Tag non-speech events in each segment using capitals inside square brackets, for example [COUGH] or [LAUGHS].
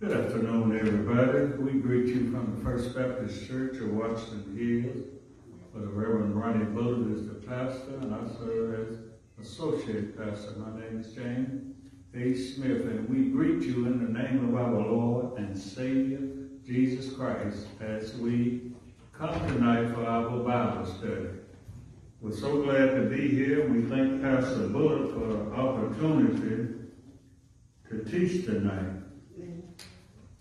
Good afternoon, everybody. We greet you from the First Baptist Church of Washington Hills. where the Reverend Ronnie Bullitt is the pastor, and I serve as associate pastor. My name is James A. Smith, and we greet you in the name of our Lord and Savior, Jesus Christ, as we come tonight for our Bible study. We're so glad to be here. We thank Pastor Bullitt for the opportunity to teach tonight.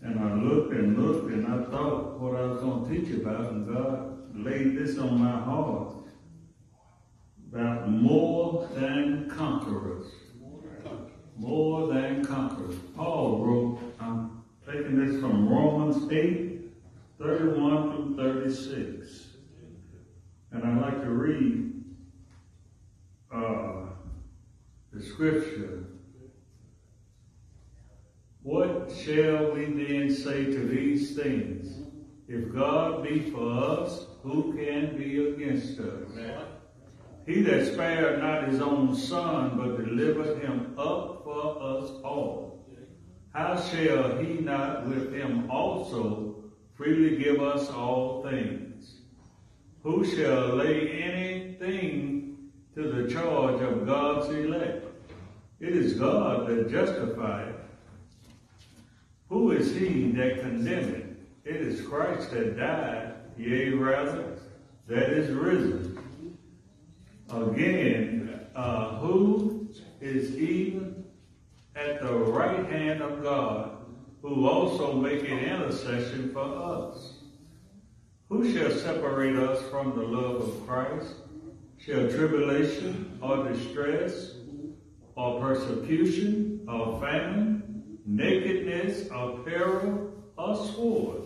And I looked and looked and I thought what I was going to teach about, and God laid this on my heart about more than conquerors. More than conquerors. Paul wrote, I'm taking this from Romans 8, 31 through 36. And I'd like to read uh, the scripture what shall we then say to these things? If God be for us, who can be against us? He that spared not his own son, but delivered him up for us all. How shall he not with him also freely give us all things? Who shall lay anything to the charge of God's elect? It is God that justifies who is he that condemneth? It is Christ that died, yea, rather, that is risen. Again, uh, who is even at the right hand of God, who also maketh intercession for us? Who shall separate us from the love of Christ? Shall tribulation or distress or persecution or famine nakedness, or peril, or sword.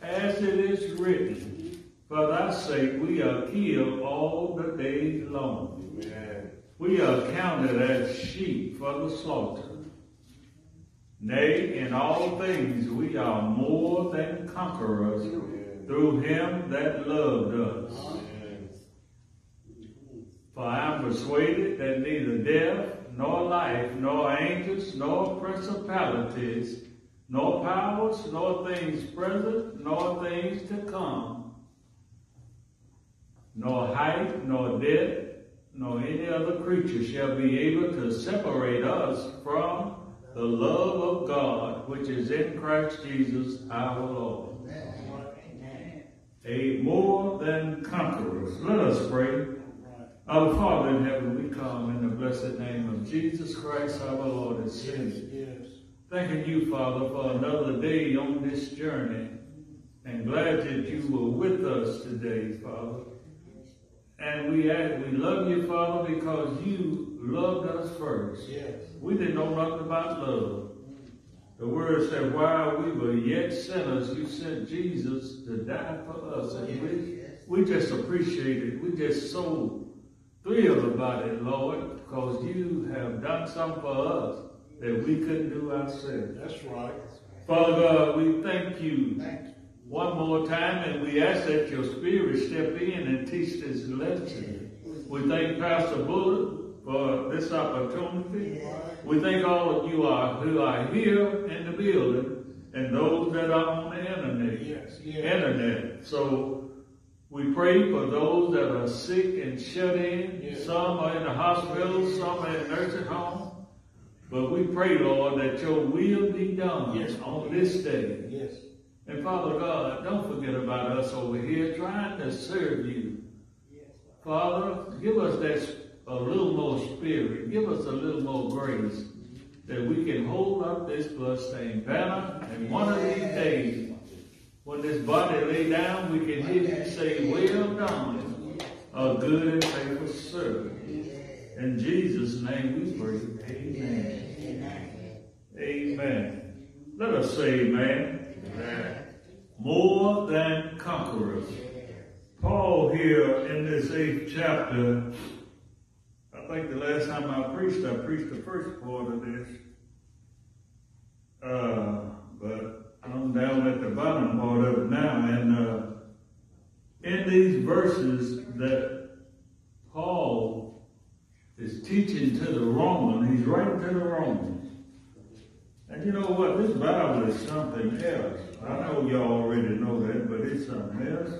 As it is written, For thy sake we are killed all the day long. Amen. We are counted as sheep for the slaughter. Nay, in all things we are more than conquerors Amen. through him that loved us. Amen. For I am persuaded that neither death, nor life, nor angels, nor principalities, nor powers, nor things present, nor things to come, nor height, nor depth, nor any other creature shall be able to separate us from the love of God which is in Christ Jesus our Lord. Amen. A more than conquerors. Let us pray. Our Father in heaven, we come in the blessed name of Jesus Christ, our Lord and Savior. Yes, Thanking you, Father, for another day on this journey. And glad that you were with us today, Father. And we ask, we love you, Father, because you loved us first. Yes. We didn't know nothing about love. The word said, while we were yet sinners, you sent Jesus to die for us. And yes. we, we just appreciate it. We just so thrilled about it, Lord, because you have done something for us that we couldn't do ourselves. That's right. Father God, we thank you one more time, and we ask that your spirit step in and teach this lesson. We thank Pastor Bullitt for this opportunity. We thank all of you are, who are here in the building and those that are on the internet. Yes, yes. Internet. So we pray for those that are sick and shut in. Yes. Some are in the hospital, some are in nursing home. But we pray, Lord, that your will be done yes. on this day. Yes. And Father God, don't forget about us over here trying to serve you. Yes. Father, give us that a little more spirit. Give us a little more grace that we can hold up this bloodstained banner. And one of these days, when this body lay down, we can hear you say, well done, a good and faithful servant. In Jesus' name we pray. Amen. Amen. Let us say amen. amen. More than conquerors. Paul here in this eighth chapter, I think the last time I preached, I preached the first part of this. Uh, but I'm down at the bottom part of it now. And uh, in these verses that Paul is teaching to the Roman, he's writing to the Romans. And you know what? This Bible is something else. I know y'all already know that, but it's something else.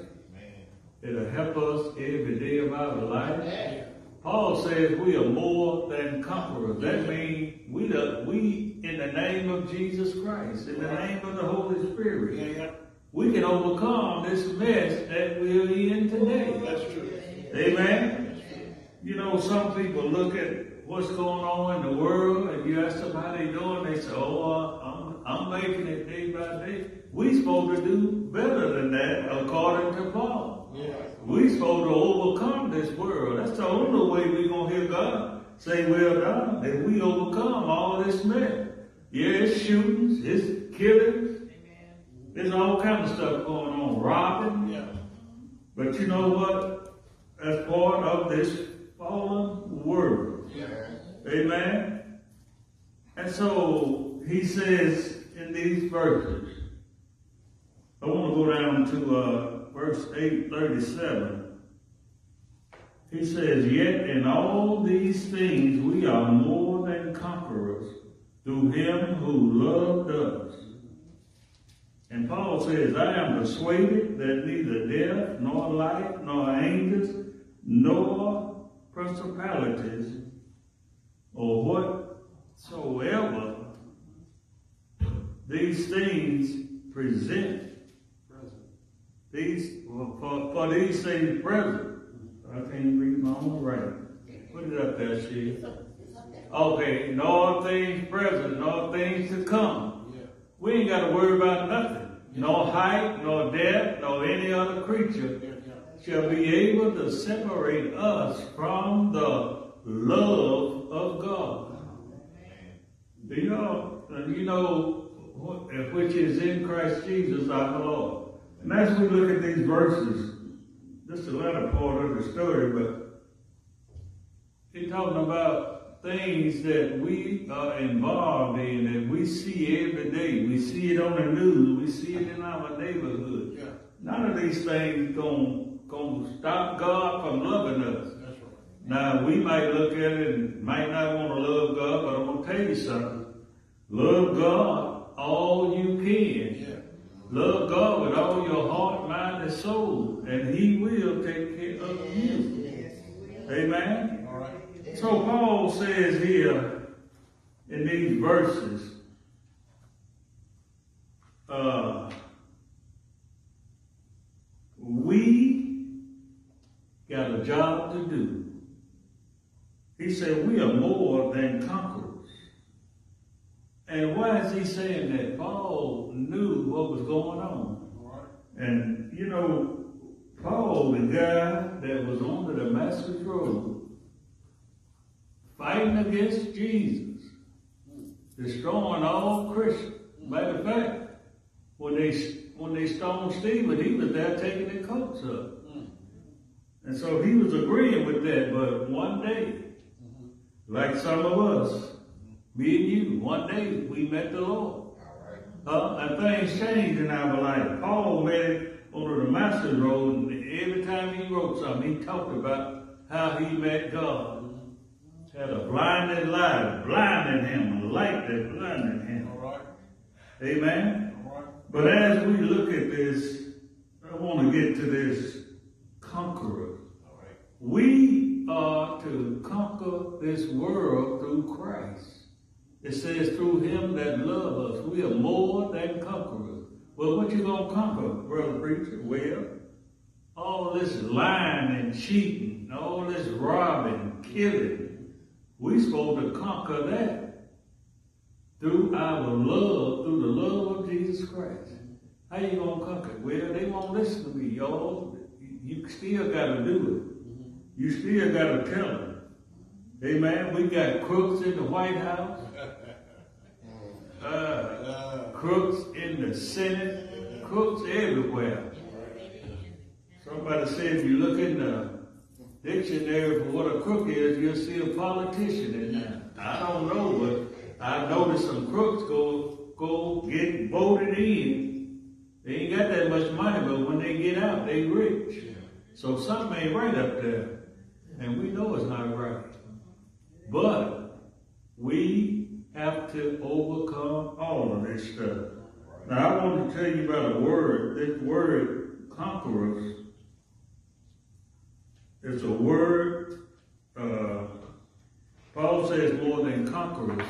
It'll help us every day of our life. Paul says we are more than conquerors. That means we the, we in the name of Jesus Christ, in the name of the Holy Spirit, we can overcome this mess that we're in today. That's true. Amen. You know, some people look at what's going on in the world, and you ask them how they doing, they say, "Oh, uh, I'm, I'm making it day by day." We supposed to do better than that, according to Paul. Yeah. We supposed to overcome this world. That's the only way we're gonna hear God say, "Well done," that we overcome all this mess. Yeah, it's shootings, it's killings, there's all kind of stuff going on, robbing. Yeah. But you know what? That's part of this fallen world. Yeah. Amen. And so he says in these verses, I want to go down to uh, verse 837. He says, Yet in all these things we are more than conquerors through him who loved us. And Paul says, I am persuaded that neither death, nor life, nor angels, nor principalities, or whatsoever these things present. These for, for these things present. I can't read my own writing. Put it up there, she. Okay, nor things present, nor things to come. We ain't got to worry about nothing. No height, nor depth, nor any other creature shall be able to separate us from the love of God. Do uh, you know, you know, which is in Christ Jesus our Lord. And as we look at these verses, this is the latter part of the story, but he's talking about things that we are involved in, that we see every day. We see it on the news. We see it in our neighborhood. Yeah. None of these things gonna, gonna stop God from loving us. That's right. Now, we might look at it and might not want to love God, but I'm going to tell you something. Love God all you can. Yeah. Love God with all your heart, mind, and soul, and He will take care of you. Amen? So Paul says here in these verses, uh, we got a job to do. He said we are more than conquerors. And why is he saying that? Paul knew what was going on. Right. And you know, Paul, the guy that was on the Damascus Road, fighting against Jesus, destroying all Christians. Matter of fact, when they when they stoned Stephen, he was there taking the coats up. And so he was agreeing with that, but one day, like some of us, me and you, one day we met the Lord. Uh, and things changed in our life. Paul met on the Damascus Road, and every time he wrote something, he talked about how he met God. Had a blinded light, blinded him, a light that blinded him. All right. Amen. All right. But as we look at this, I want to get to this conqueror. All right. We are to conquer this world through Christ. It says through him that love us. We are more than conquerors. Well, what you gonna conquer, brother preacher? Well, all this lying and cheating, all this robbing, killing, we supposed to conquer that through our love, through the love of Jesus Christ. How you gonna conquer it? Well, they won't listen to me, y'all. You still gotta do it. You still gotta tell them. Amen. We got crooks in the White House, uh, [LAUGHS] Uh, crooks in the Senate, crooks everywhere. Somebody said if you look in the dictionary for what a crook is, you'll see a politician in there. I don't know, but I've noticed some crooks go go get voted in. They ain't got that much money, but when they get out, they rich. So something ain't right up there. And we know it's not right. But we have to overcome all of this stuff. Now, I want to tell you about a word. This word, conquerors, it's a word, uh, Paul says more than conquerors.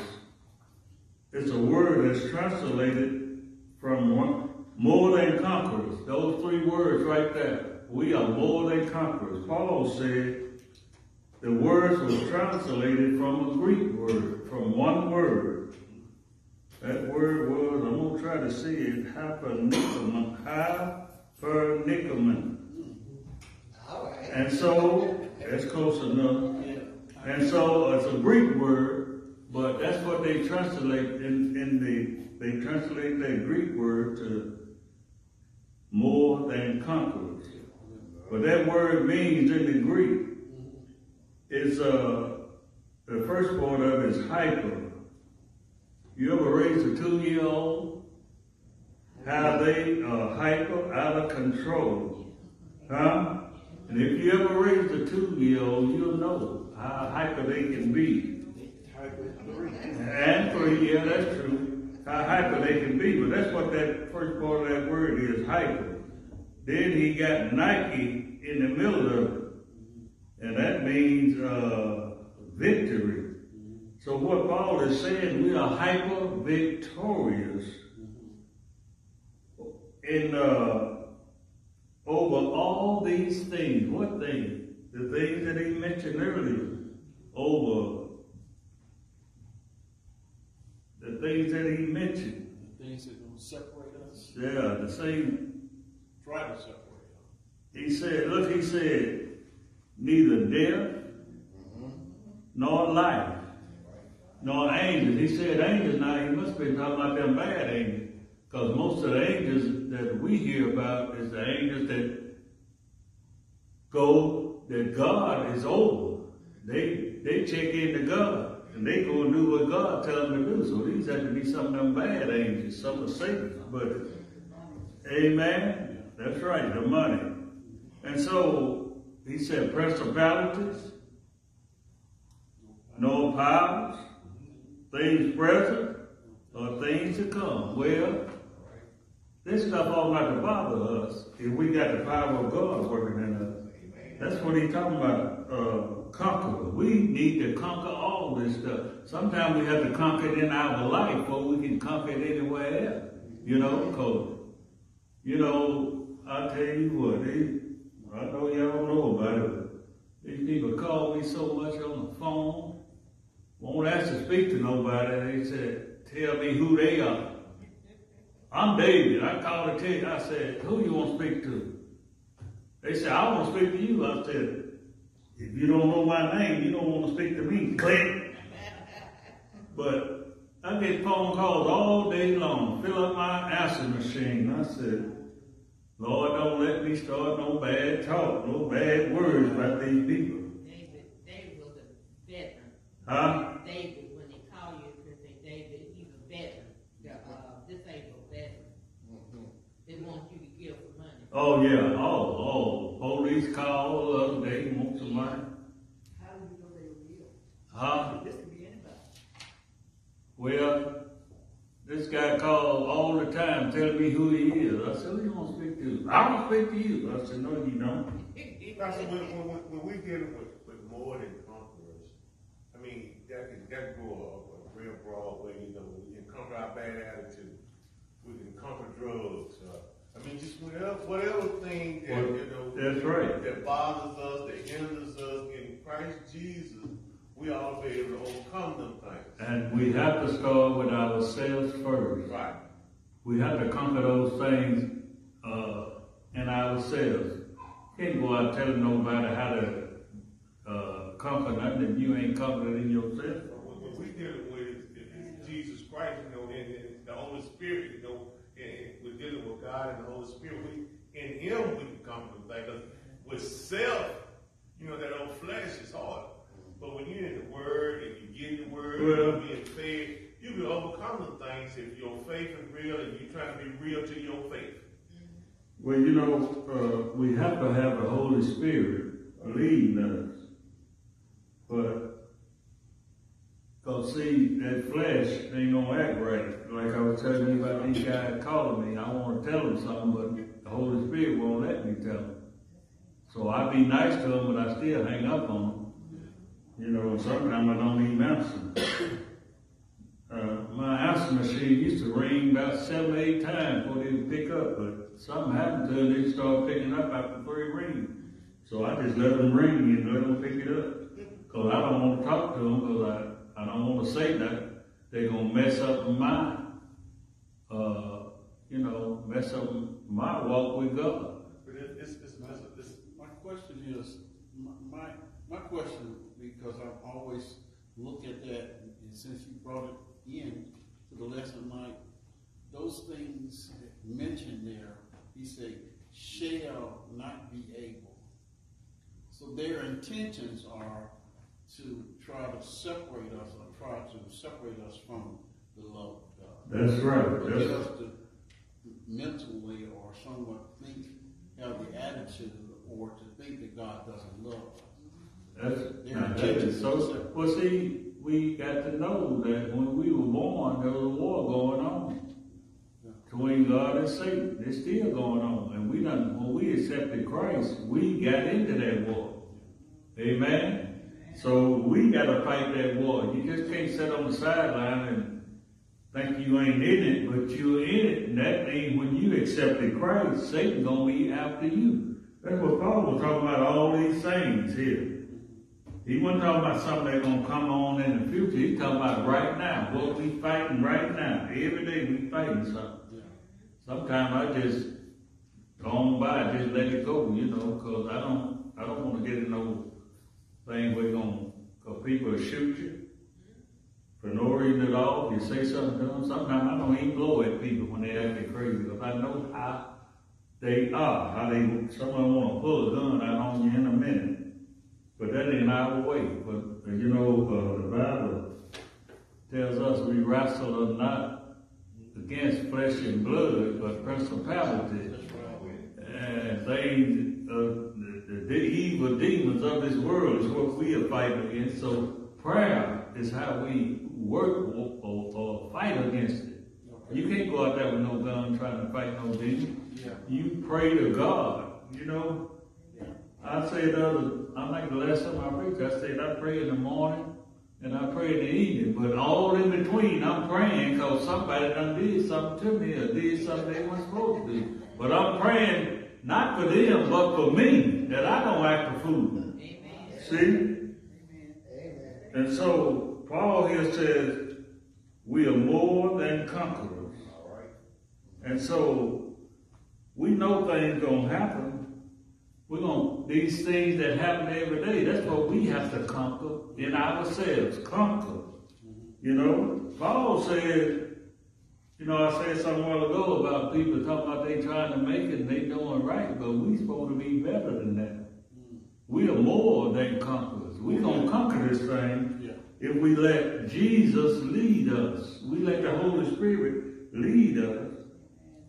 It's a word that's translated from one, more than conquerors. Those three words right there. We are more than conquerors. Paul said the words were translated from a Greek word, from one word. That word was, I'm going to try to say it, hypernicomen. Hypernicomen. And so, that's close enough. And so, it's a Greek word, but that's what they translate in, in the, they translate that Greek word to more than conquerors. But that word means in the Greek, it's, uh, the first part of it is hyper. You ever raise a two-year-old? How they are hyper, out of control. Huh? And if you ever raise a two-year-old, you'll know how hyper they can be. And three, yeah, that's true. How hyper they can be. But that's what that first part of that word is, hyper. Then he got Nike in the middle of it. And that means uh, victory. So what Paul is saying, we are hyper victorious in uh, over all these things. What things? The things that he mentioned earlier. Over the things that he mentioned. The things that will separate us. Yeah, the same. Try to separate us. He said, look, he said, neither death mm-hmm. nor life nor angels. He said angels now, he must be talking about them bad angels. Because most of the angels that we hear about is the angels that go, that God is over. They they check into God. And they go and do what God tells them to do. So these have to be some of them bad angels, some of Satan. But Amen. That's right, the money. And so he said principalities, no powers, things present, or things to come. Well, this stuff all not to bother us if we got the power of God working in us. That's what he's talking about, uh, conquer. We need to conquer all this stuff. Sometimes we have to conquer it in our life before we can conquer it anywhere else. You know, because, you know, I tell you what, they, I know y'all don't know about it, but these people call me so much on the phone, won't ask to speak to nobody. They said, tell me who they are. I'm David. I called tell you. I said, who you want to speak to? They said, I want to speak to you. I said, if you don't know my name, you don't want to speak to me. Click. But I get phone calls all day long. Fill up my answer machine. I said, Lord, don't let me start no bad talk, no bad words about these people. David, David was a veteran. Huh? David, when they call you, they say David, he's a veteran, the, uh, disabled veteran. They want you to give some money. Oh yeah. Oh, oh. Police call the other day, want some money. How do you know they were real? Huh? This could be anybody. Well, this guy called all the time telling me who he is. I said, who you want to speak to? I want to speak to you. I said, no, you don't. Pastor, when, when, when, when we dealing with, with more than conquerors, I mean, that can, that can go a, a real broad way, you know, we can conquer our bad attitude, we can conquer drugs, uh, I mean, just whatever, whatever thing that, Well, you know. that's right. That bothers us, that hinders us in Christ Jesus, we ought to be able to overcome them things. And we have to start with ourselves first. Right. We have to conquer those things uh, in ourselves. Can't go out telling nobody how to uh, conquer nothing if you ain't conquered it in yourself. What what we dealing with is Jesus Christ, you know, and, and the Holy Spirit, you know, and, and we're dealing with God and the Holy Spirit. We, in Him we can come to the thing. 'Cause with self, you know, that old flesh is hard. But when you're in the Word and you get in the Word, Well- you're being fed, you can overcome the things if your faith is real and you're trying to be real to your faith. Well, you know, uh, we have to have the Holy Spirit leading us. But Cause see, that flesh ain't gonna act right. Like I was telling you about these guys calling me, I wanna tell them something, but the Holy Spirit won't let me tell them. So I be nice to them, but I still hang up on them. You know, sometimes I don't even answer. Uh, my answer machine used to ring about seven, eight times before they would pick up, but something happened to it, they started picking up after three rings. So I just let them ring and let them pick it up. Cause I don't wanna talk to them, cause I, I don't wanna say that. They're gonna mess up my, uh, you know, mess up my walk with God. But it, it's, it's, it's, it's, My question is, my, my, my question, because I've always look at that, and since you brought it in to the lesson night, those things mentioned there, he said, shall not be able. So their intentions are to try to separate us, or try to separate us from the love of God. That's right. Or get us to mentally or somewhat think, have the attitude, or to think that God doesn't love us. that's, now that is so, well, see, we got to know that when we were born, there was a war going on. Between God and Satan. It's still going on. And we done, when we accepted Christ, we got into that war. Amen? So we gotta fight that war. You just can't sit on the sideline and think you ain't in it, but you're in it. And that means when you accepted Christ, Satan's gonna be after you. That's what Paul was talking about all these things here. He wasn't talking about something that's gonna come on in the future. He's talking about right now, what we fighting right now. Every day we fighting something. Yeah. Sometimes I just go on by, just let it go, you know, cause I don't, I don't wanna get in no thing we're gonna, cause people will shoot you for no reason at all. If you say something to them, sometimes I don't even blow at people when they acting crazy, cause I know how they are, how they, someone wanna pull a gun out on you in a minute. But that ain't our way, but, uh, you know, uh, the Bible tells us we wrestle not against flesh and blood, but principalities That's right. and things, uh, the, evil demons of this world is what we are fighting against. So prayer is how we work or, or, or fight against it. You can't go out there with no gun trying to fight no demon. Yeah. You pray to God, you know. I say the other, I think the last time I preached, I said I pray in the morning and I pray in the evening, but all in between I'm praying because somebody done did something to me or did something they weren't supposed to do. But I'm praying not for them, but for me, that I don't act a fool. Amen. See? And so Paul here says, we are more than conquerors. And so we know things gonna happen. We're gonna these things that happen every day. That's what we have to conquer in ourselves. Conquer. You know, Paul said, you know, I said a while ago about people talking about they trying to make it and they doing right, but we supposed to be better than that. Hmm. We are more than conquerors. We gonna conquer this thing Yeah. if we let Jesus lead us. We let the Holy Spirit lead us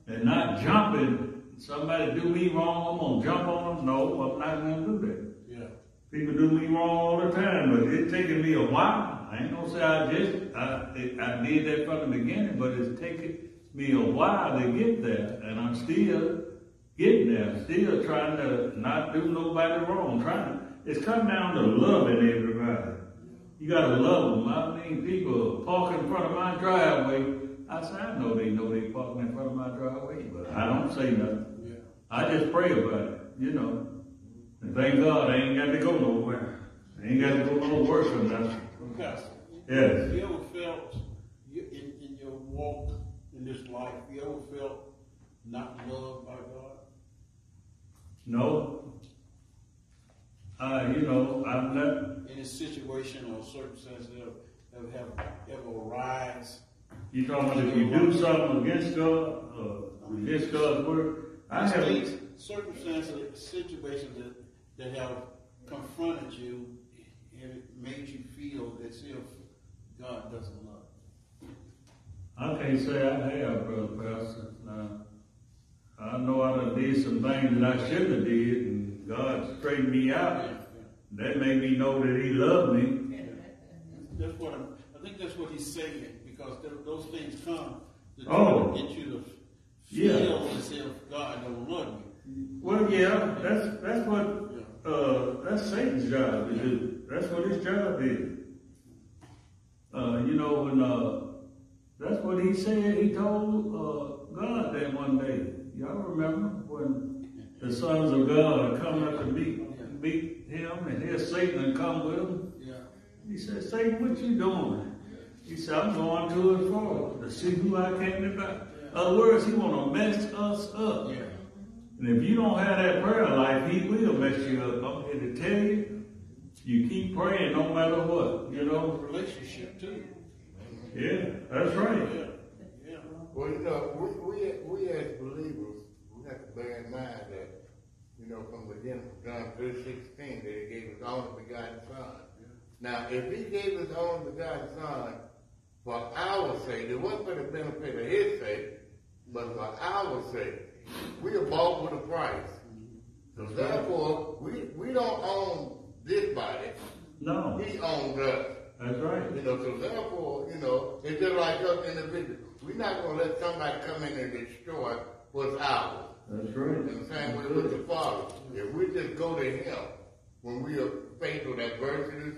and not jumping. Somebody do me wrong, I'm gonna jump on them. No, I'm not gonna do that. Yeah. People do me wrong all the time, but it's taking me a while. I ain't gonna say I just, I, it, I did that from the beginning, but it's taking me a while to get there, and I'm still getting there. Still trying to not do nobody wrong. Trying to, it's come down to loving everybody. You gotta love them. I mean, people park in front of my driveway. I say, I know they know they parking in front of my driveway, but I don't say nothing. Yeah. I just pray about it, you know. And thank God I ain't got to go nowhere. I ain't got to go no worse than that. Pastor, Yes. you ever felt you, in, in your walk in this life, you ever felt not loved by God? No. Uh, you know, I'm not, a situation or circumstance that have, have, ever arise? you talking about if you do something against God, uh, against God's word? I have, Circumstances, situations that, that have confronted you and it made you feel as if God doesn't love you. I can't say I have, brother pastor. Now, I know I done did some things that I shouldn't have did, and God straightened me out. Yeah, yeah. That made me know that He loved me. That's what I'm, I think that's what he's saying, because there, those things come to try Oh. to get you to Yeah. feel as if God don't love you. Well, yeah, that's, that's what, Yeah. uh, that's Satan's job to do. That's what his job is. Uh, you know, when, uh, that's what he said, he told, uh, God that one day. Y'all remember when the sons of God are coming up to meet, meet him and here Satan and come with him? Yeah. He said, Satan, what you doing? He said, I'm going to and fro to see who I came to battle. Other words, he want to mess us up. Yeah. And if you don't have that prayer life, he will mess you up. I'm here to tell you, you keep praying no matter what, you know? Relationship too. Yeah, that's right. Yeah. Yeah. Well, you know, we, we, we as believers, we have to bear in mind that, you know, from the beginning of John three sixteen, that he gave his only begotten son. Now, if he gave his only begotten son for our sake, it wasn't for the benefit of his sake, but for our sake. We are bought with a price. So therefore, we, we don't own this body. No, He owns us. that's right. You know, so therefore, you know, it's just like us individuals. We're not gonna let somebody come in and destroy what's ours. That's right. And the same way with the Father. If we just go to Him when we are faced with adversities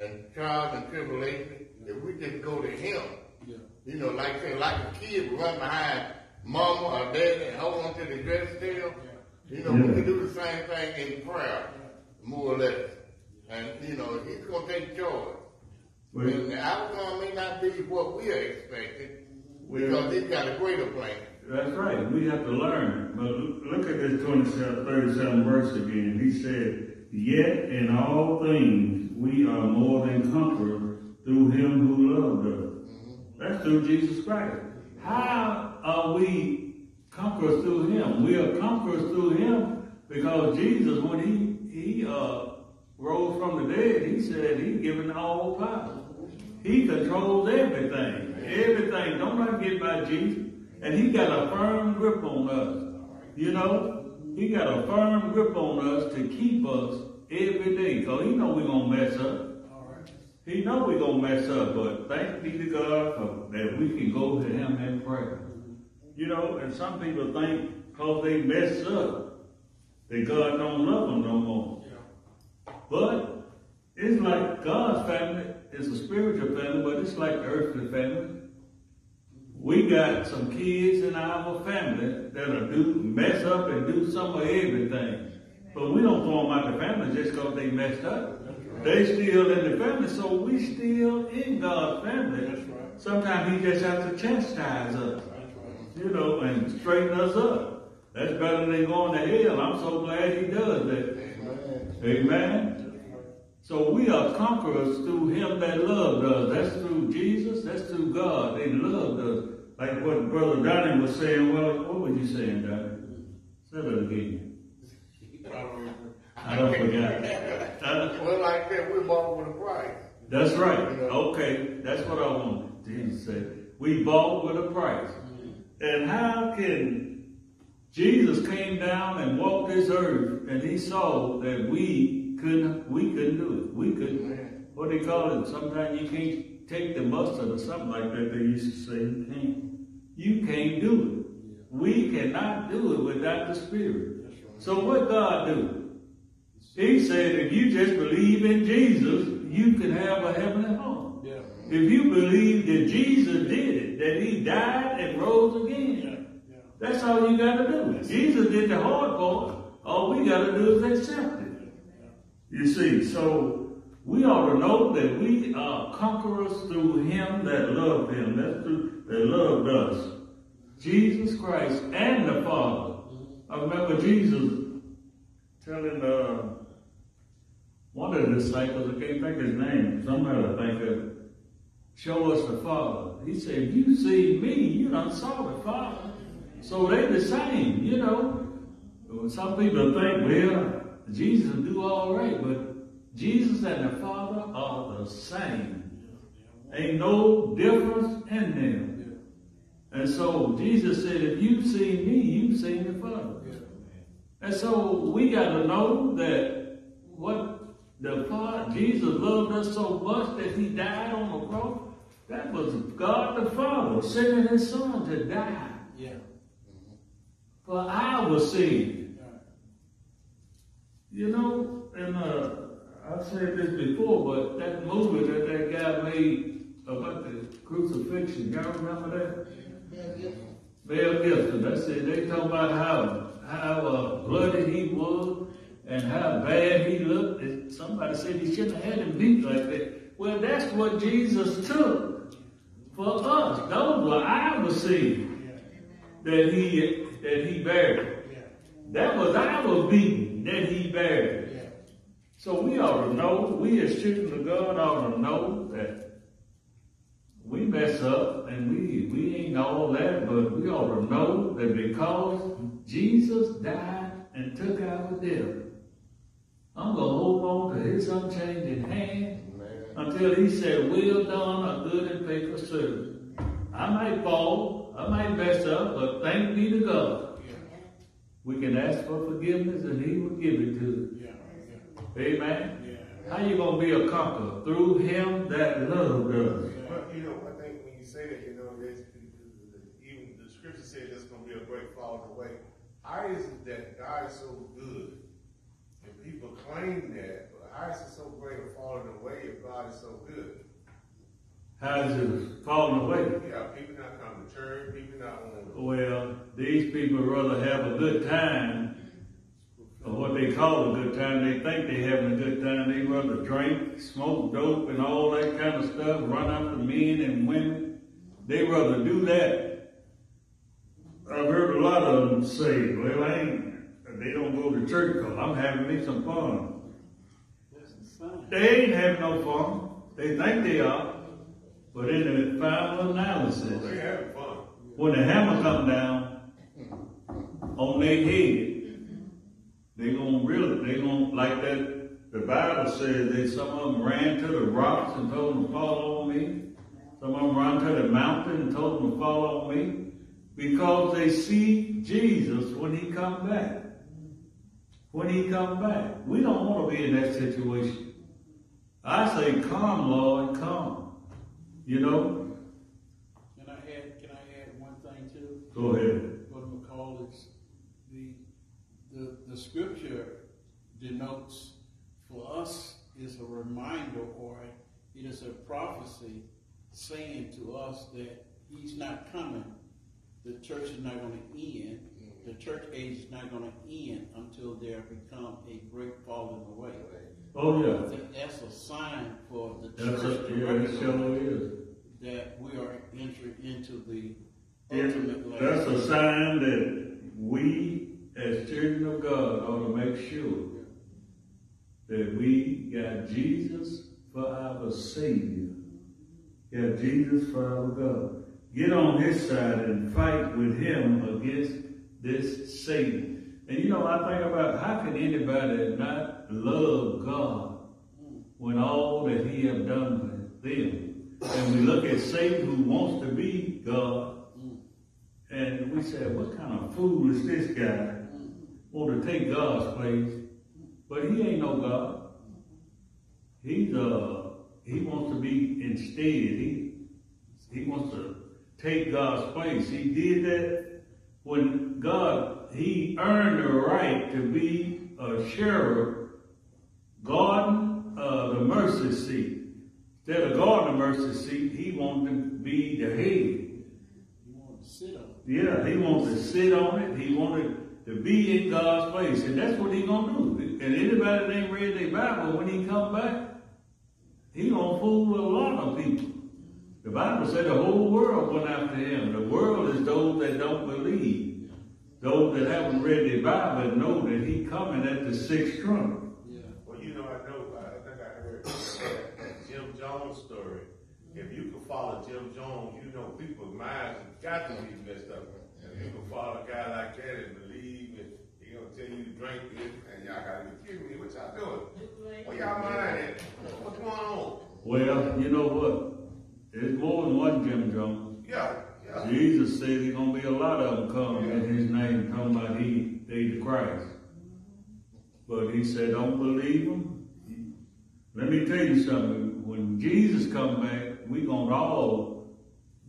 and trials and tribulations, if we just go to Him, Yeah. you know, like say, like a kid would run behind mama or daddy and hold on to the dress tail, you know, we can do the same thing in prayer, more or less. And, you know, He's gonna take charge. We, And the outcome may not be what we are expecting, Well- because he's got a greater plan. that's right. We have to learn. But look at this 27, 37 verse again. He said, Yet in all things we are more than conquerors through him who loved us. That's through Jesus Christ. How are we conquerors through him? We are conquerors through him because Jesus, when he, he uh, rose from the dead, he said he given all power. He controls everything. Everything. Don't let get by Jesus. And he got a firm grip on us. You know, he got a firm grip on us to keep us every day. Cause he know we gonna mess up. He know we gonna mess up, but thank be to God for, that we can go to him in prayer. You know, and some people think cause they mess up, that God don't love them no more. But it's like God's family is a spiritual family, but it's like the earthly family. We got some kids in our family that'll do mess up and do some of everything. But we don't throw them out the family just because they messed up. They still in the family, so we still in God's family. That's right. Sometimes He just has to chastise us, you know, and straighten us up. That's better than going to hell. I'm so glad He does that. Amen. So we are conquerors through him that loved us. That's through Jesus. That's through God. They loved us. Like what Brother Donnie was saying. Well, what was you saying, Donnie? Say that again. I don't remember. I don't forget. Well, like that, we're bought with a price. that's right. Okay. That's what I wanted. Jesus said. We bought with a price. And how can Jesus came down and walked this earth and he saw that we couldn't we couldn't do it. We couldn't what do they call it? Sometimes you can't take the mustard or something like that. They used to say you can't. You can't do it. We cannot do it without the Spirit. So what God do? He said, if you just believe in Jesus, you can have a heavenly home. If you believe that Jesus did it, that He died and rose again. That's all you got to do. Jesus did the hard part. All we got to do is accept it. You see, so we ought to know that we are conquerors through Him that loved Him. That's through that loved us. Jesus Christ and the Father. I remember Jesus telling uh, one of the disciples, I can't think his name, somebody I think of, show us the Father. He said, you see me, you don't saw the Father. So they're the same, you know. Some people think, well, Jesus will do all right, but Jesus and the Father are the same. Ain't no difference in them. And so Jesus said, if you've seen me, you've seen the Father. And so we got to know that what the Father, Jesus loved us so much that he died on the cross. That was God the Father sending his son to die. For our sin. Right. You know, and uh, I've said this before, but that movie that that guy made about the crucifixion, y'all remember that? Mel Gibson, that's it. They talk about how how uh, bloody he was and how bad he looked. And somebody said he shouldn't have had him beat like that. Well, that's what Jesus took for us. Those were our sins Yeah. that he that he buried. Yeah. That was our beating that he buried. Yeah. So we ought to know, we as children of God ought to know that we mess up and we, we ain't all that, but we ought to know that because Jesus died and took our death, I'm going to hold on to his unchanging hand Man. until he said, well done, a good and faithful servant. I might fall, I might mess up, but thank be to God. Yeah. We can ask for forgiveness and he will give it to Yeah. us. Amen. Yeah. How you gonna be a conqueror? Through him that loved us. But you know, I think when you say that, you know, there's, even the scripture said there's gonna be a great falling away. How is it that God is so good? And people claim that, but how is it so great a falling away if God is so good? How's it falling away? Yeah, people not to church, people not on Well, these people rather have a good time, or what they call a good time. They think they're having a good time. They rather drink, smoke dope, and all that kind of stuff. Run after men and women. They rather do that. I've heard a lot of them say, "Well, I ain't." They don't go to church because I'm having me some fun. That's the sign. They ain't having no fun. They think they are. But in the final analysis, fun. When the hammer come down on their head, they gonna really, they gonna, like that, the Bible says that some of them ran to the rocks and told them to fall on me. Some of them ran to the mountain and told them to fall on me. Because they see Jesus when he come back. When he come back. We don't want to be in that situation. I say, come, Lord, come. You know? Can I add, can I add one thing too? Go ahead. Brother McCall is the, the, the scripture denotes for us is a reminder or it is a prophecy saying to us that he's not coming. The church is not going to end. The church age is not going to end until there become a great falling away. Oh, yeah. I yeah. think that's a sign for the That's church a, yeah, it recognize sure is. that we are entering into the That's a sign that we, as children of God, ought to make sure that we got Jesus for our Savior. Got Jesus for our God. Get on his side and fight with him against this Satan. And you know, I think about how can anybody not love God when all that he have done for them? And we look at Satan who wants to be God and we said, what kind of fool is this guy? Want to take God's place, but he ain't no God. He's uh, he wants to be instead. He he wants to take God's place. He did that when God he earned the right to be a cherub, guarding uh, the mercy seat. Instead of guarding the mercy seat, he wanted to be the head. You want to sit on it. Yeah, he wants to sit on it. He wanted to be in God's place, and that's what he gonna do. And anybody that ain't read their Bible, when he come back, he gonna fool a lot of people. The Bible said the whole world went after him. The world is those that don't believe, those that haven't read their Bible know that he coming at the sixth trump. Yeah. Well, you know, I know, I think I heard that Jim Jones story. If you could follow Jim Jones, you know people's minds have got to be messed up. And you can follow a guy like that and believe and he gonna tell you to drink this and y'all gotta be kidding me. What y'all doing? Where y'all mind at? What's going on? Well, you know what? There's more than one Jim Jones. Yeah, yeah. Jesus said there's gonna be a lot of them come in his name, talking about he, they the Christ. But he said, don't believe him. Let me tell you something. When Jesus come back, we gonna all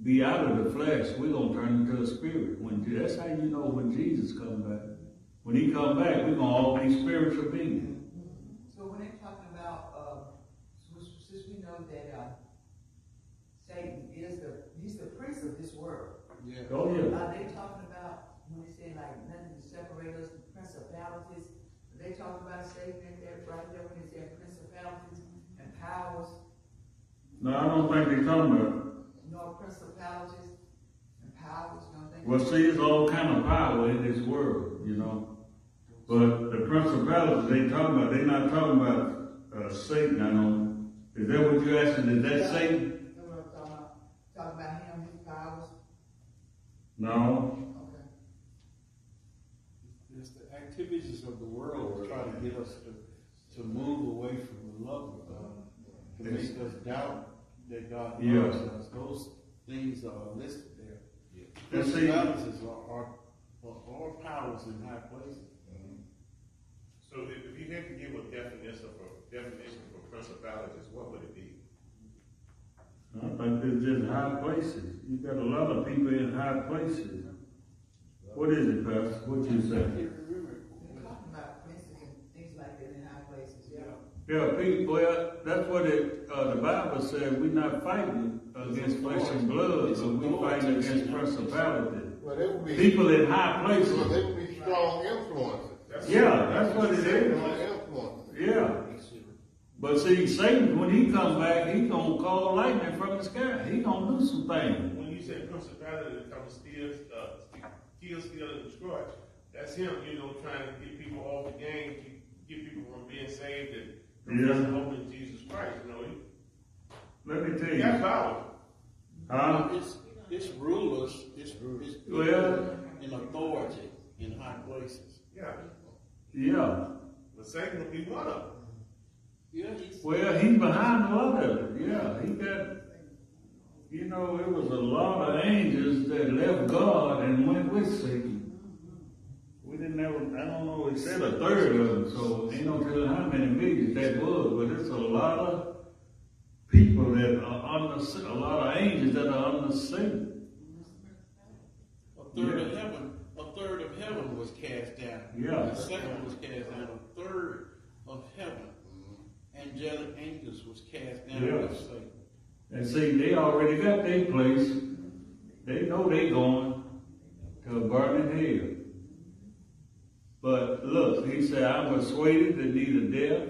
be out of the flesh. we're gonna turn into a spirit. When that's how you know when Jesus come back. When he come back, we're gonna all be spiritual beings. So when they're talking about, uh, since, since we know that, uh, Satan is the, he's the prince of this world. Yeah. Oh yeah. Are they talking about, when they say like nothing to separate us from principalities, are they talking about Satan in there, right there when they say principalities and powers, No, I don't think they're talking about. Nor principalities and powers, don't? Well, see, it's all kind of power in this world, you know. But the principalities they talking about, they're not talking about uh, Satan. I know. Is that what you're asking? Is that Satan? Know what I'm talking about? Talking about him, his powers, No. okay. It's the activities of the world to try to get us to, to move away from the love of God, to make us doubt that God Yeah. loves us. Those things are listed there. And see- Principalities are, are, are all powers in high places. So if, if you had to give a definition for, definition for principalities, what would it be? I think it's just high places. You got a lot of people in high places. What is it, Pastor? What you I say? can't remember. They're talking about princes and things like that in high places, yeah. Yeah, people. Well, that's what it. Uh, the Bible said we're not fighting against flesh and blood, but we fighting against principalities. Well, they would be, People in high well, places. they would be strong influences. That's- Yeah, that's what it is. Yeah. But see, Satan, when he comes back, he gonna call lightning from the sky. He gonna do some things. When you say principality that comes steal, uh, kill, steal, and destroy, that's him, you know, trying to get people off the game, keep, get people from being saved and Yeah. confessing hope in Jesus Christ, you know. He, Let me tell he got you. power. Huh? It's, it's rulers, it's, it's people Well- in authority in high places. Yeah. Yeah. But Satan will be one of them. Yeah, he's, Well, he's behind a lot of it. Yeah, he got. You know, it was a lot of angels that left God and went with Satan. We didn't have. I don't know. It said a third of them, so ain't no telling how many millions that was. But it's a lot of people that are under. A lot of angels that are under Satan. a third of heaven, a third of heaven was cast down. Yeah. The second was cast down, a third of heaven, angelic angels was cast down Yeah. Satan. And see, they already got their place. They know they going to a burning hell. But look, he said, I'm persuaded that neither death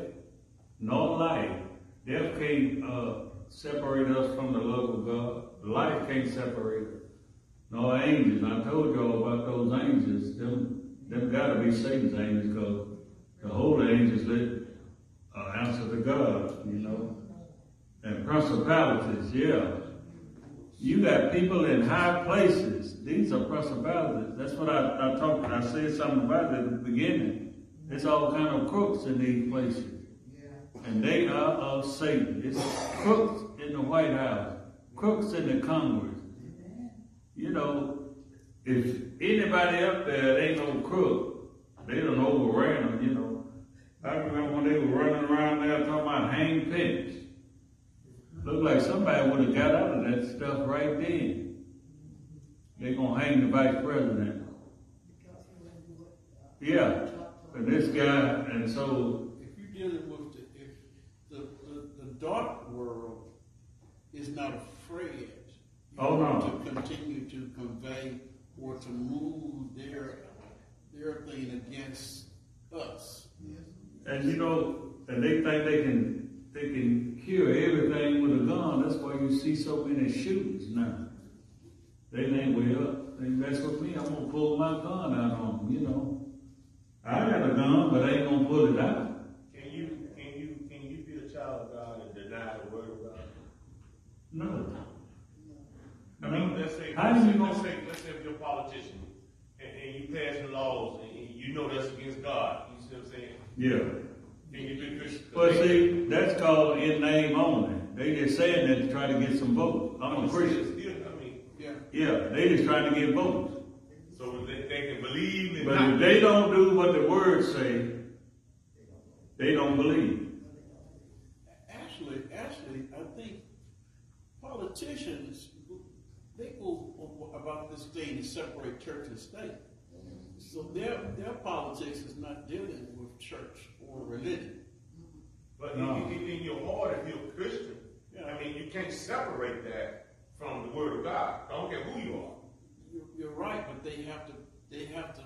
nor life, death can't uh, separate us from the love of God. Life can't separate us. No angels. I told y'all about those angels. Them, them gotta be Satan's angels, because the holy angels that uh, answer to God, you know. And principalities, yeah. You got people in high places. These are principalities. That's what I, I talked, I said something about at the beginning. There's all kind of crooks in these places. Yeah. And they are of Satan. It's crooks in the White House, crooks in the Congress. You know, if anybody up there ain't no crook, they done overran them, you know. I remember when they were running around there talking about hang Pence. Looked like somebody would have got out of that stuff right then. They're gonna hang the vice president. Yeah, and this guy, and so, If you're dealing with the, if the, the, the dark world is not afraid you Oh, no. to continue to convey or to move their, their thing against us. and you know, and they think they can, they can cure everything with a gun. That's why you see so many shootings now. They think, well, they mess with me, I'm gonna pull my gun out on them, you know. I got a gun, but I ain't gonna pull it out. Can you, can you, can you be a child of God and deny the word of God? No. I mean, let's say, How let's do you say, know? let's say, let's say if you're a politician and, and you pass the laws and, and you know that's against God, you see what I'm saying? Yeah. Can you be Christian? Well, see, that's called in name only. They just saying that to try to get some votes. I'm a Christian. Still, I mean, Yeah. Yeah, they just trying to get votes. so they, they can believe and But if they don't do what the words say, they don't believe. Actually, actually, I think politicians, they go about this thing to separate church and state. So their, their politics is not dealing with church or religion. But in, No. in, in your heart, if you're a Christian, I mean, you can't separate that from the Word of God. I don't care who you are. You're, you're right, but they have to, they have to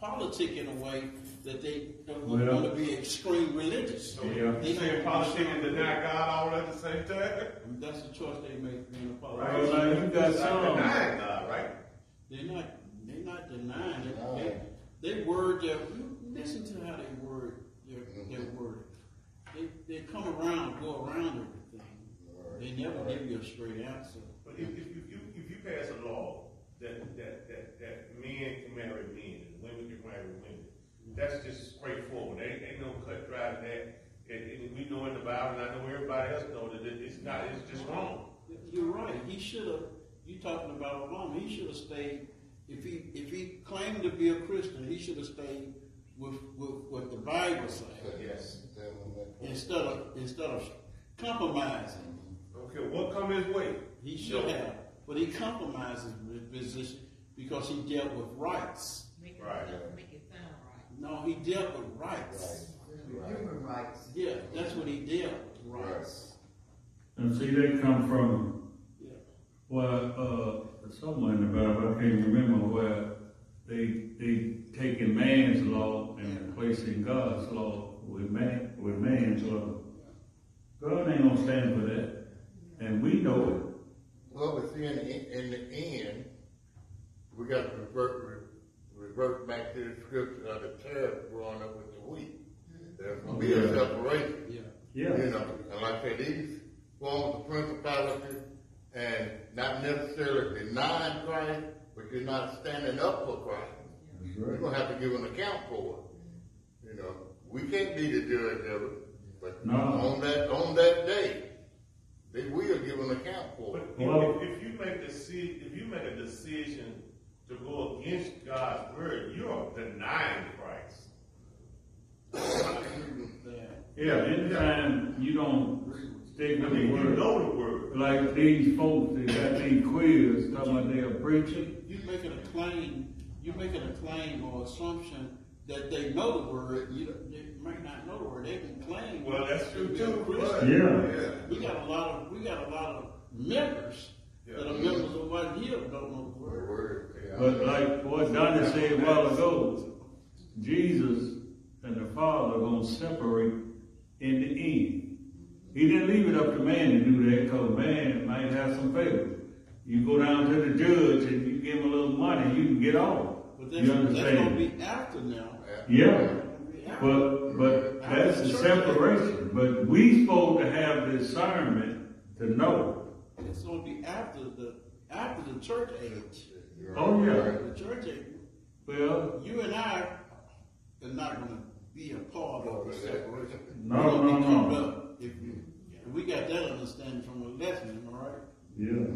politic in a way that they don't Well- want to be extreme religious. So Yeah. you saying politics and deny God all at the same time? That's the choice they make being a Well, politician. now you got It's some, denying God, right? They're not, they're not denying it. They, they word their, listen to how they word their, their word. They, they come around, go around everything. They never give you a straight answer. But if, if, if you if you pass a law that that, that, that men can marry men and women can marry women, that's just straightforward. Ain't, ain't no cut dry to that. And, and we know in the Bible, and I know everybody else know that it, it's not. It's just wrong. You're right. He should have. You talking about Obama? He should have stayed. If he if he claimed to be a Christian, he should have stayed with with what the Bible says Yes. instead of instead of compromising. Okay. What come his way? He should have, but he compromises his position because he dealt with rights. Make it, Right. sound- make it sound right. No, he dealt with rights. Human rights. Yeah, that's what he dealt with rights. and see, they come from, Yeah. well, uh, somewhere in the Bible, I can't remember where they, they taking man's law and replacing God's law with man, with man's law. God ain't gonna stand for that, and we know it. Well, but see, in the, in the end, we got to revert, re- revert back to the scripture of the tariff growing up with the wheat. There's gonna be a separation. Yeah. Yeah. You know, and like I said, these forms of principality and not necessarily denying Christ, but you're not standing up for Christ. That's You're gonna have to give an account for it. You know, we can't be the judge of it, but No. on that, on that day, they will give an account for But it. if- Well- if, if you make deci- if you make a decision to go against God's word, you're denying Christ. Yeah. Yeah, anytime you don't stick I mean, the you word, know the word. like these folks that got these quiz talking about they are preaching. You're making a claim, you're making a claim or assumption that they know the word, you don't- they might not know the word, they can claim. Well, that's true to be a too. Christian. Yeah. We got a lot of, we got a lot of members that are members of what here don't know the The word. But like what Donnie said a while ago, Jesus and the Father are gonna separate in the end. He didn't leave it up to man to do that, cause man might have some favor. You go down to the judge and you give him a little money, you can get off. But You that's, that's gonna be after now. Yeah, Gonna be after. but, but that's the separation. But we supposed to have discernment to know. It's gonna be after the, after the church age. Oh, yeah. The church age, Well, you and I are not gonna be a part of the separation. no, We're no, no. If you, we got that understanding from a lesson, all right? Yeah.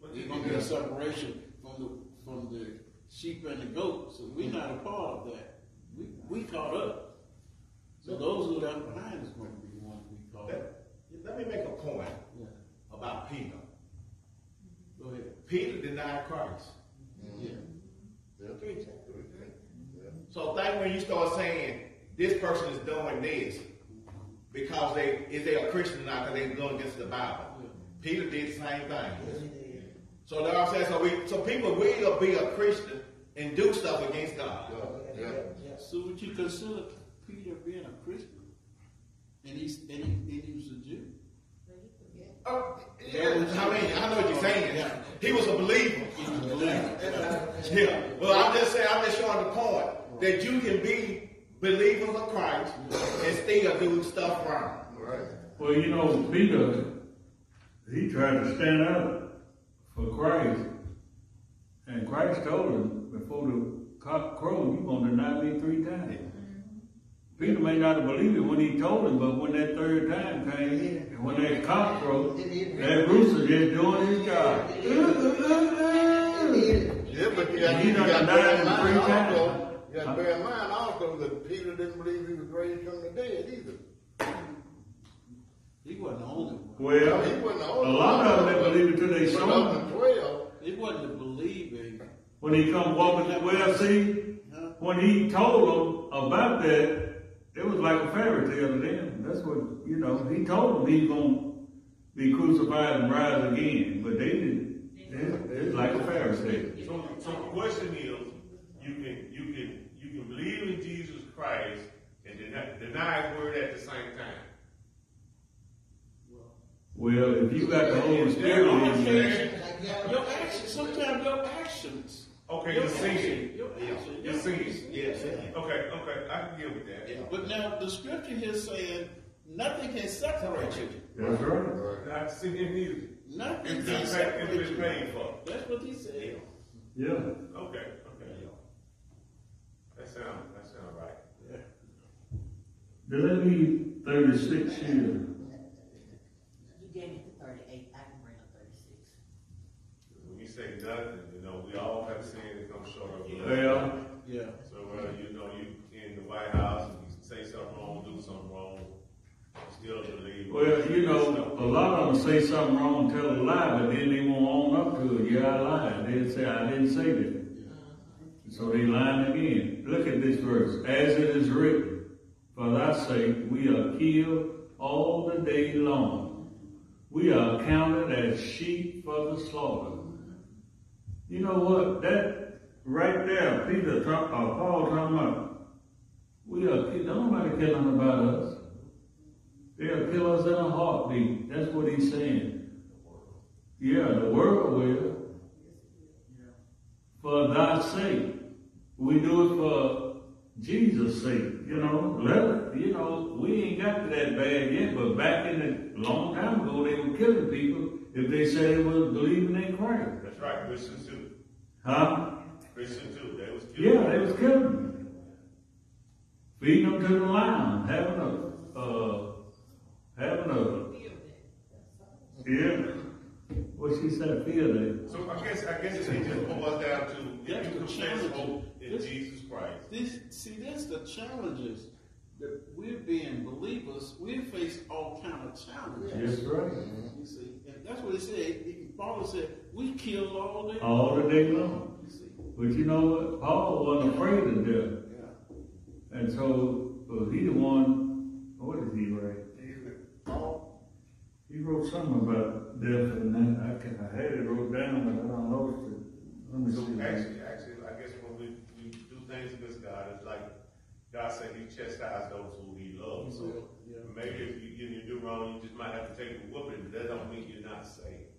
But There's you- gonna be a separation from the, from the sheep and the goat, so we're not a part of that. We, we caught up. So those who are left behind is gonna be the ones we caught up. Let, let me make a point Yeah, about Peter. Go ahead. Peter denied Christ. Mm-hmm. Yeah. Three times. So think when you start saying this person is doing this because they is they a Christian or not because they're going against the Bible. Peter did the same thing. So that's what I'm saying. So we so people will be a Christian and do stuff against God. Yeah. So would you consider Peter being a Christian? And he's, and he, and he was a Jew? Oh, yeah, I mean, I know what you're saying. He was a believer. Was a believer. Yeah. Well, I'm just saying, I'm just showing the point that you can be believers of Christ and still do stuff wrong. Right. Well, you know, Peter, he tried to stand up for Christ. And Christ told him before the cock crowed, "You're gonna deny me three times. Mm-hmm. Peter may not have believed it when he told him, but when that third time came, and when that cock crowed, that rooster just doing his job. Yeah, but you got, He you done got to bear in him mind three also, you got to bear in mind also that Peter didn't believe he was raised from the dead either. He wasn't the only one. Well, He wasn't the only a only lot of them didn't believe it till they But saw of him. the twelve, It wasn't believing, When he come walking, well, see, huh? when he told them about that, it was like a fairy tale to them. That's what, you know, he told them he's gonna be crucified and rise again, but they didn't. It- It's like a fairy tale. So, so the question is, you can, you can, you can believe in Jesus Christ and deny, deny his word at the same time. Well, if you got the Holy Spirit On in you, occasion, your actions, sometimes your actions. Okay, your you're seeing. action- Your action. You're yeah. Yes. Okay, okay, I can get with that. But now, the scripture here saying, nothing can separate you. that's right. Not seeing it either. Nothing It's can separate it's you. paid for. That's what he said. Yeah. Okay, okay. That sound, that sound right. Yeah. Did that leave thirty-six here? You gave me the thirty-eight, I can bring up thirty-six. When you say nothing, you know, we all have sinned and come short of the Well, Yeah. So, uh, you know, you in the White House and you say something wrong, do something wrong, you still believe. well, you know, a lot of them say something wrong, tell a lie, but then they won't own up to it. Yeah, I lied. Say, I didn't say that. So they lying again. Look at this verse. As it is written, for thy sake we are killed all the day long. We are counted as sheep for the slaughter. You know what? That right there, Peter talk, or Paul talking about, we are killed. Nobody killing about us. They'll kill us in a heartbeat. That's what he's saying. Yeah, the world will. For thy sake. We do it for Jesus' sake, you know. Let it, you know, we ain't got to that bad yet, but back in the long time ago, they were killing people if they said they was believing in Christ. That's right, Christians too. Huh? Christians too, they was. Yeah, they was killing them. Feeding them to the lion, having a, uh, having a, yeah. What she said, feel that. So I guess, I guess it just boils down to, if That's you the confess challenge. hope in This- Jesus Christ. This, see, that's the challenges that we're being believers. We face all kind of challenges. Yes, right. You see, and that's what he said. He- Paul said, "We kill all day." All the day long. You see, But you know what? Paul wasn't afraid of death. yeah. And so, uh, he the one, what did he write? Paul, He wrote something about death and then I can, I had it wrote down, but I don't know if it, let me So see. actually, actually, I guess when we, we do things against God, it's like God said he chastised those who he loves. So yeah. maybe if you, you do wrong, you just might have to take a whooping, but that don't mean you're not saved.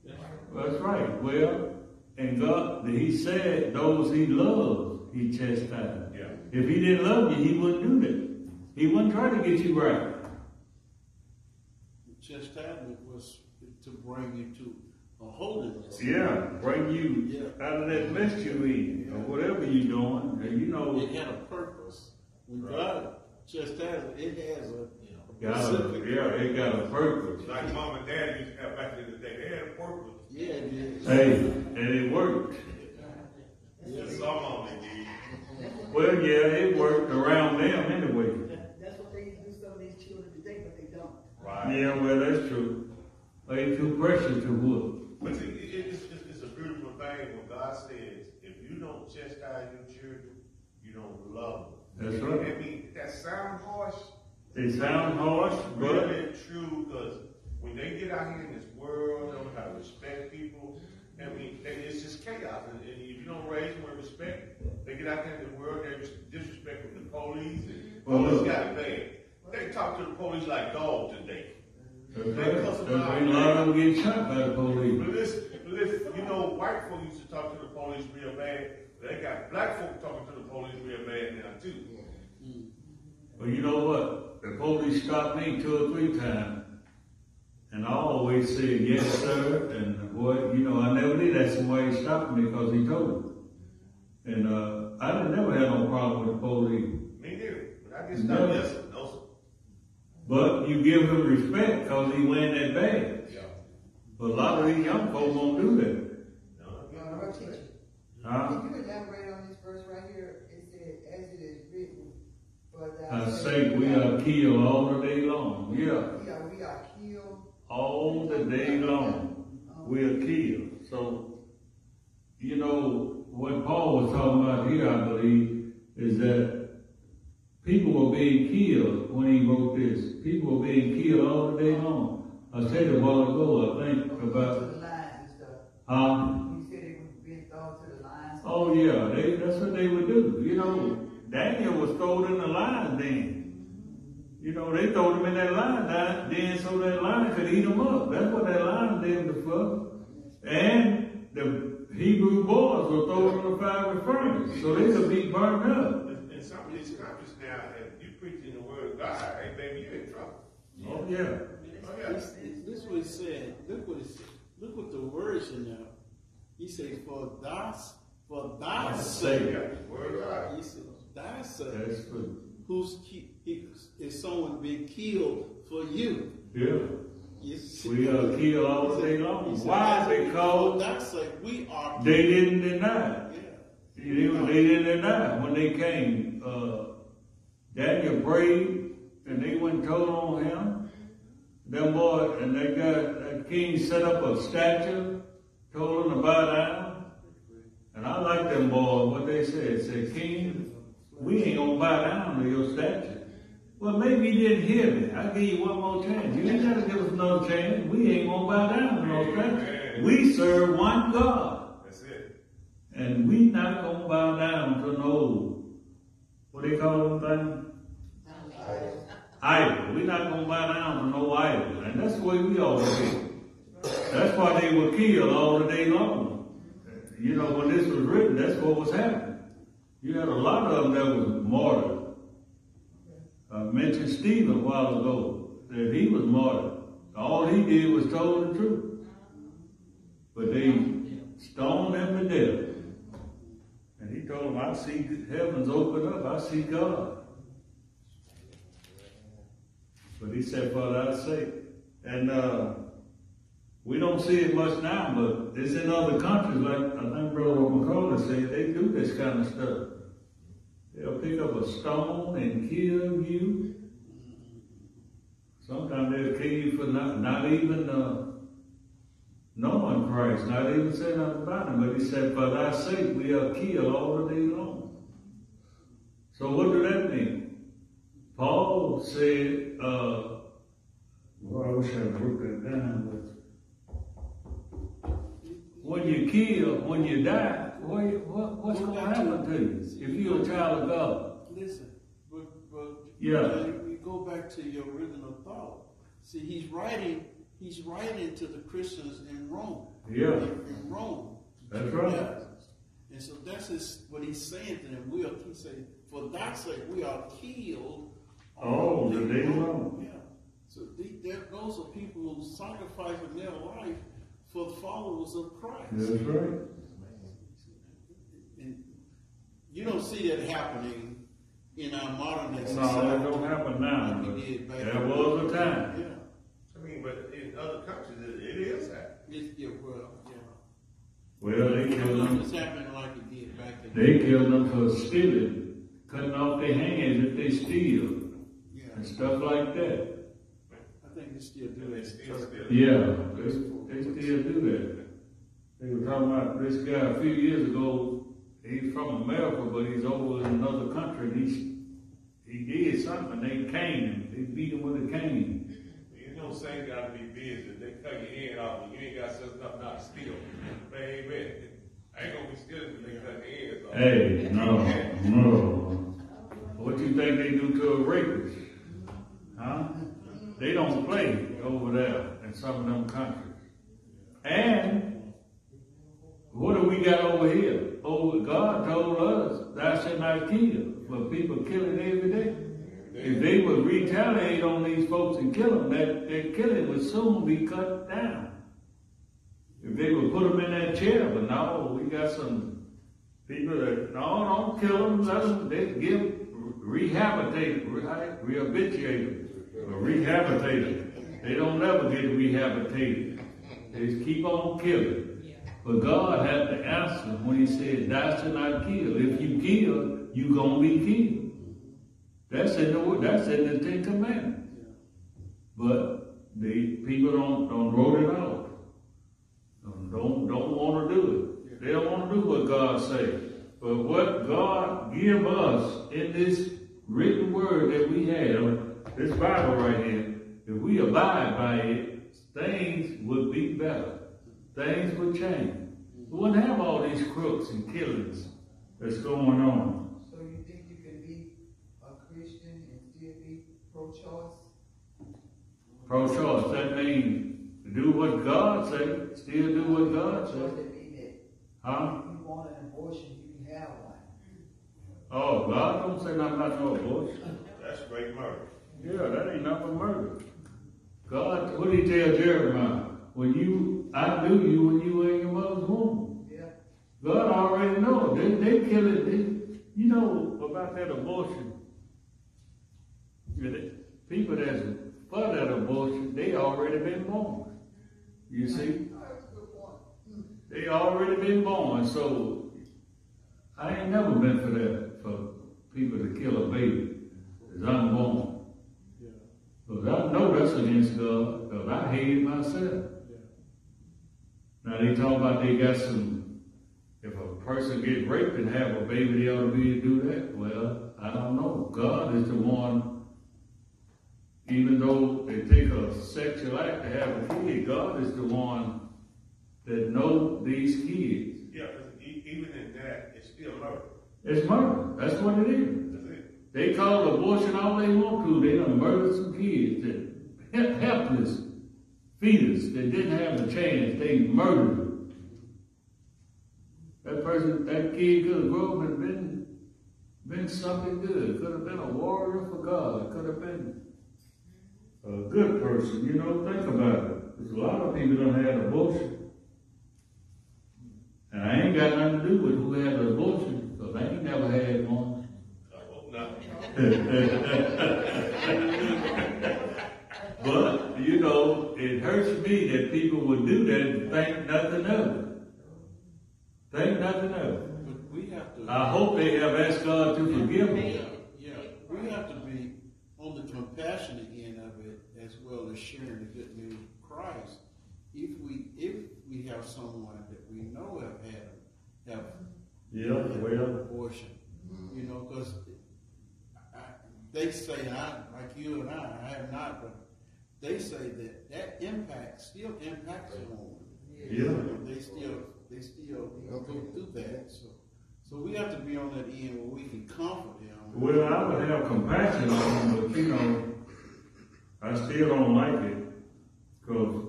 That's right. Well, and God, he said those he loves, he chastised. Yeah. If he didn't love you, he wouldn't do that. He wouldn't try to get you right. chastisement was to bring you to a holiness. Yeah, bring you Yeah. out of that mess you're in, or whatever you're doing, and you know, It had a purpose. When God chastises, it has a got a, yeah, it got a purpose. Like mom and dad used to have back in the day, they had a purpose. Yeah, it is. Hey, and it worked. Just some of them did. Well, yeah, it worked around them anyway. That's what they do some of these children today, but they don't. Right. Yeah, well, that's true. They too precious to whoop. But see, it, it's, it's, it's a beautiful thing when God says, if you don't chastise your children, you don't love them. That's right. I mean, that sound harsh, They sound harsh, but really true, because when they get out here in this world, they don't know how to respect people. I mean, it's just chaos, and, and if you don't raise them with respect, they get out there in the world, they're disrespecting the police, and Well, police got it bad. They talk to the police like dogs today. That's right. That's a lot of them get shot by the police. But listen, but listen, you know, white folk used to talk to the police real bad. They got black folk talking to the police real bad now too. Well, you know what? The police stopped me two or three times. And I always said, yes, sir. And what, you know, I never did ask him why he stopped me because he told me. And, uh, I didn't never had no problem with the police. Me neither. But I just stopped listening. No, sir. But you give him respect because he wearing that badge. Yeah. But a lot of these young folks won't do that. No, No, no, teacher. Huh? Can you elaborate on this verse right here? It said, as it is written, for thy I say we are killed all the day long. Yeah. We are, we are killed all the day long. We are killed. So, you know, what Paul was talking about here, I believe, is that people were being killed when he wrote this. People were being killed all the day long. I said a while ago, I think about, huh? You said they were being thrown to the lines. Oh yeah, they, that's what they would do. You know, Daniel was thrown in the lion den. You know, they throw him in that lion den so that lion could eat him up. That's what that lion den was for. And the Hebrew boys were thrown in the fiery furnace, so they could be burned up. In in some of these countries now, if you preaching the word of God, hey baby, you in trouble. Oh yeah. Oh yeah. This, this what it said. Look what it said. Look what the words in there. He says, "For thy, for thy sake." Yeah, word of God. He said, "Thy sake." That's true. Who's ki- he, is someone being killed for you? Yeah. You? We are killed all day long. said, Why? Because thy sake, we are. they didn't deny. Yeah. They, they didn't deny when they came. Uh, Daniel prayed, and they went and told on him. Them boy, and they got the king set up a statue, told him to bow down. And I like them boys. What they said, said, King, we ain't gonna bow down to your statue. Well, maybe you didn't hear me. I give you one more chance. You ain't gotta give us another chance. We ain't gonna bow down to no statue. We serve one God. That's it. And we not gonna bow down to no, they call them thing? Idol. We're not gonna bow down to no idol. And that's the way we always be. That's why they were killed all the day long. You know, when this was written, that's what was happening. You had a lot of them that was martyred. I mentioned Stephen a while ago, that he was martyred. All he did was told the truth. But they stoned him to death. He told them, I see heavens open up, I see God. But he said, for thy sake. And uh, we don't see it much now, but it's in other countries, like I think Brother McCullough said, they do this kind of stuff. They'll pick up a stone and kill you. Sometimes they'll kill you for not, not even uh, knowing Christ, not even saying nothing about him. But he said, for thy sake we are killed all the day long. So what do that mean? Paul said, uh, well, I wish I wrote that down, but when you kill, when you die, what, what, what's going to happen to you if you're a child of God? Listen, but, but Yeah. we go back to your original thought. See, he's writing. He's writing to the Christians in Rome. Yeah. In, Rome. That's right. And so that's his, what he's saying to them. We are. He said, "For thy sake, we are killed." Oh, the day long. Yeah. So the, there, those are people who sacrifice their life for the followers of Christ. That's right. And you don't see that happening in our modern day No, society. that don't happen now, Like it did back there was a time. Yeah. I mean, but in other countries, it, it is happening. It's, yeah, well, yeah. Well, they I killed don't know if them. it's happening like it did back then. They killed them for stealing, cutting off their hands if they steal, Yeah. and stuff like that. I think they still do And they that. still, still. Yeah, they, they still do that. They were talking about this guy a few years ago. He's from America, but he's over in another country. And he's he did something. They caned him. They beat him with a cane. You know, gotta be busy. They cut your head off, you ain't got sense enough not to steal. Amen. I ain't gonna be stealing they cut their heads off. Hey, no, no. What you think they do to a rapist? Huh? They don't play over there in some of them countries. And what do we got over here? Oh, God told us thou shalt not kill, but people killing every day. If they would retaliate on these folks and kill them, that their killing would soon be cut down. If they would put them in that chair, but no, we got some people that, no, don't kill them, let them, they give, rehabilitate, re- rehabilitate them, rehabilitate them. They don't ever get rehabilitated. They just keep on killing. But God had to answer when he said, thou shalt not kill. If you kill, you're gonna be killed. That's in the that's in the Ten Commandments. But the people don't, don't wrote it out. Don't, don't, don't wanna do it. They don't wanna do what God say. But what God give us in this written word that we have, this Bible right here, if we abide by it, things would be better. Things would change. We wouldn't have all these crooks and killings that's going on. So you think you can be a Christian and still be pro-choice? Pro-choice, that means do what God say, still do what God Choice say. that mean that Huh? if you want an abortion, you can have one. Oh, God don't say nothing about no abortion. That's great murder. Yeah, that ain't nothing but murder. God, what did he tell Jeremiah? When you, I knew you when you were in your mother's womb. Yeah. God already know. They, they kill it. They, you know about that abortion. Yeah, they- people that's for that abortion, they already been born. You see? They already been born, so I ain't never been for that, for people to kill a baby that's unborn. Cause I know that's against God, cause I hate it myself. Now they talk about they got some, if a person get raped and have a baby, they ought to be to do that. Well, I don't know. God is the one, even though they take a sexual act to have a kid, God is the one that know these kids. Yeah, even in that, it's still murder. It's murder. That's what it is. That's it. They call abortion all they want to. They done murdered some kids that he- helpless fetus that didn't have a chance. They murdered them. That person, that kid could have grown up and been, been something good. Could have been a warrior for God. Could have been a good person. You know, think about it. There's a lot of people done had abortion. And I ain't got nothing to do with who had the abortion, because I ain't never had one. I hope not. But, you know, it hurts me that people would do that and think nothing of it. Think nothing of it. But we have to. I hope they have asked God to forgive them. Yeah, yeah, we have to be on the compassionate end of it as well as sharing the good news of Christ. If we, if we have someone that we know have had, have Yeah, well, abortion, you know, because they say, and I, like you and I, I have not, but they say that that impact still impacts the woman. yeah. They still, they still go through that, so, so we have to be on that end where we can comfort them. Well, I would have compassion on them, but you know, I still don't like it. Cause,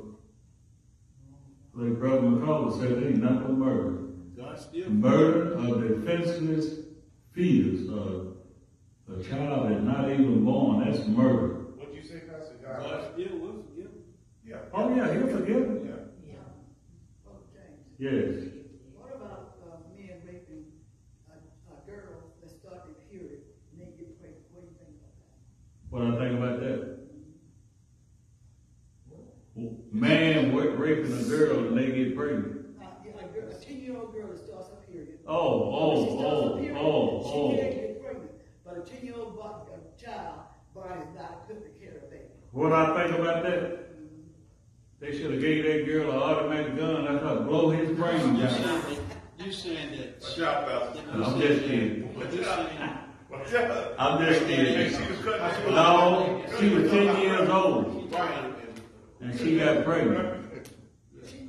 like Brother McCullough said, it ain't nothing but murder. God still. Murder of defenseless fetus, uh, a child that's not even born, that's murder. What you say, Pastor God God? still will forgive. Yeah. Oh yeah, he'll forgive him. Yeah. Yeah. Oh, James. Yes. What about, uh, men raping a, a girl that start their period and they get pregnant? What do you think about that? What do I think about that? Man wa- raping a girl and they get pregnant. Uh, yeah, a girl, a ten-year-old girl that starts her period. Oh, She starts oh, period, oh, She oh, can't oh. get pregnant, but a ten-year-old bo- a child body is not equipped to carry a baby. What I think about that? They should have gave that girl an automatic gun. That's how blow his brains You out. saying that, you saying that. Watch out, Pastor. I'm just kidding. But you Watch out. I'm just kidding. she was cutting. No, she was ten years old Right. And she got pregnant. She,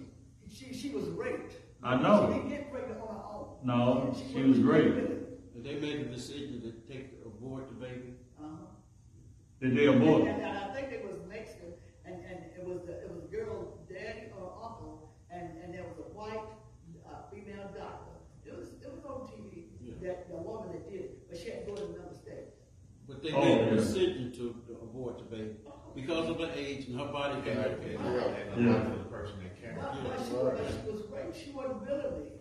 she, she was raped. I know. She know. didn't get pregnant on her own. No, she was raped. that they made the decision to take, abort the baby? Uh-huh. Did they abort? And, and I think it was Mexican, and, and it was, the- it was a girl's daddy or uncle, and, and there was a white, uh, female doctor. It was, it was on TV, Yeah. that, the woman that did it, but she had to go to another state. But they Oh, made a yeah. decision to, to abort the baby because of her age and her body And, cannot. and, and Yeah. the life the person that carried But, it. she was, but she was raped, she wasn't willingly.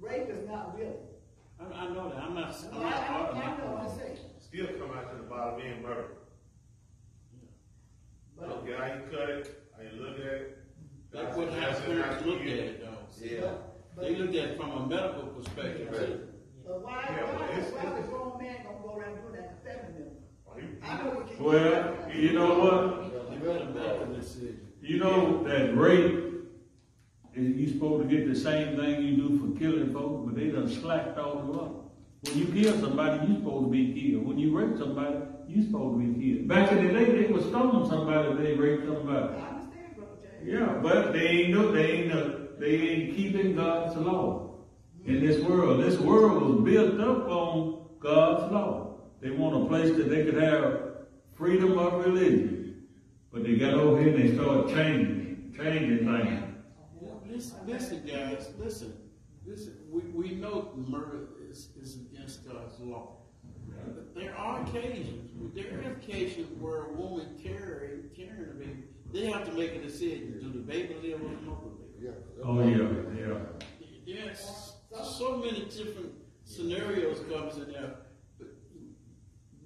Rape is not willing. I, I know that, I'm not. I, I'm I, not I know what I'm saying. Still come out to the bottom end murder. But, Look at how you cut it, how you look at it. That's what how parents look at it though. Yeah. They look at it from a medical perspective too. but why, Yeah, but why, it's- why the grown man gonna go around doing that Well, you know what? You know that rape, is you supposed to get the same thing you do for killing folks, but they done slacked all the up. When you kill somebody, you supposed to be killed. When you rape somebody, you supposed to be killed. Back in the day, they was stoning somebody they raped somebody. Yeah, but they ain't no, they ain't no, they ain't keeping God's law in this world. This world was built up on God's law. They want a place that they could have freedom of religion, but they got over here and they started changing, changing things. Listen, listen, guys, listen. Listen, we, we know murder is, is against God's law. But There are occasions, there are occasions where a woman carry, carrying a baby, they have to make a decision. Do the baby live or the mother live? Oh yeah, yeah. Yes, so many different scenarios comes in there.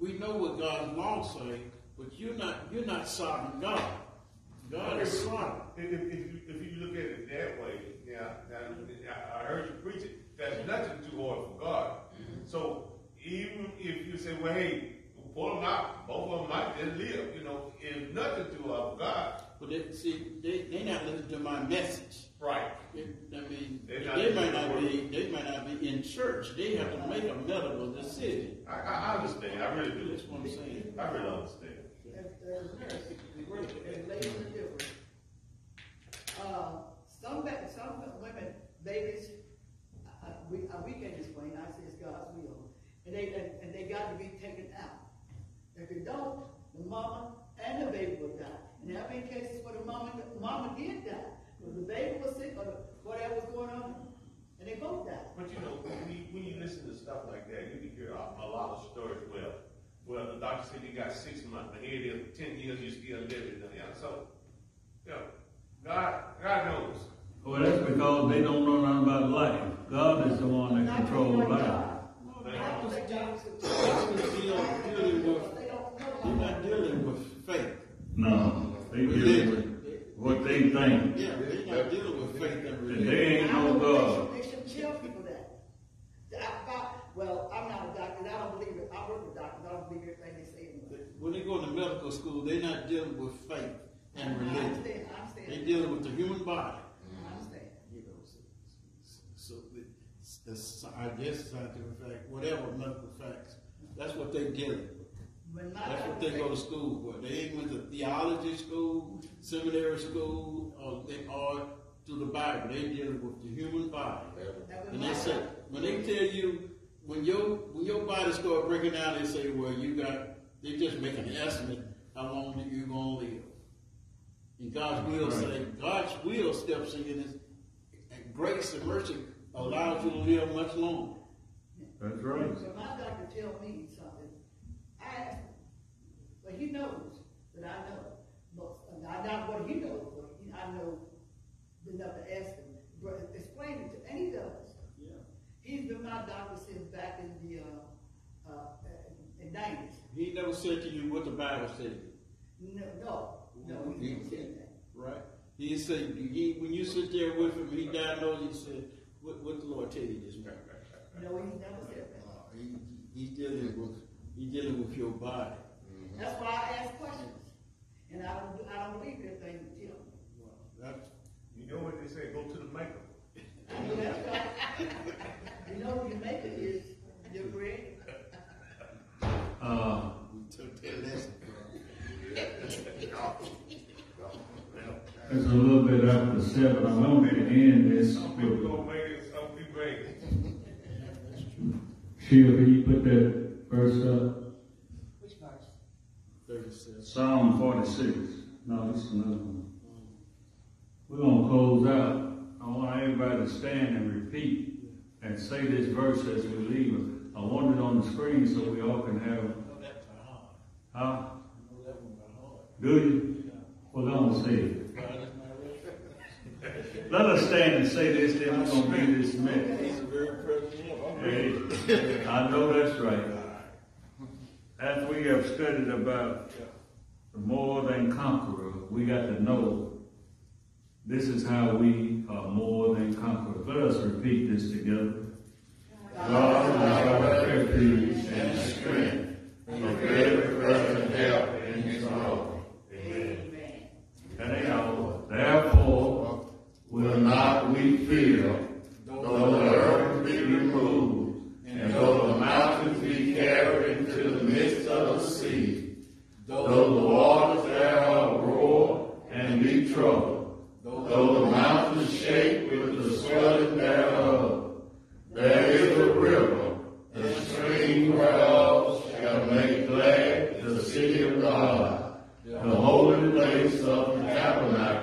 We know what God's law say, but you're not you're not sovereign God. God is sovereign. If, if, if you, if you look at it that way, yeah, now, I, heard you preach it, that's nothing too hard for God. So even if you say, well, hey, pull them out, both of them might just live, you know, it's nothing too hard for God. But they, see, they they not listening to my message. Right. It, I mean, They're they, not might not listening be they might not be in church. They have to make a medical decision. I, I, I understand, I really do. That's what I'm saying. I really understand. There's, there's, there's layers of difference. What the Bible said. No, no, no, he didn't say that. Right. He said, he, when you sit there with him, he diagnosed you, he said, what, what the Lord tell you this morning? No, he never said that. Uh, he, he's dealing with, he's dealing with your body. That's why I ask questions. And I don't, I don't believe everything you tell me. Well, that's, You know what they say, go to the maker. I know that's right. You know who you make it is, your bread. Uh, we took that lesson it's a little bit after seven. I'm going to end this Some people gonna make it, some people ain't. Sheila, can you put that verse up? Which verse? Thirty-six. Psalm forty-six. No, this is another one. We're gonna close out. I want everybody to stand and repeat and say this verse as we leave. I want it on the screen so we all can have, I know that by heart. huh? I know that one by heart. Do you? Well, don't refuge. Let us stand and say this, then we're gonna be dismissed. A very Hey, I know that's right. As we have studied about more than conqueror, we got to know this is how we are more than conquerors. Let us repeat this together. God is our refuge and strength of every present help in his. And though the earth be removed, and though the mountains be carried into the midst of the sea, though the waters thereof roar and be troubled, though the mountains shake with the swelling thereof, there is a river, the stream whereof shall make glad the city of God, the holy place of the tabernacle.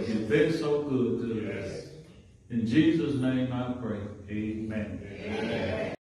Yes. You've been so good to us. In Jesus' name I pray. Amen. Amen.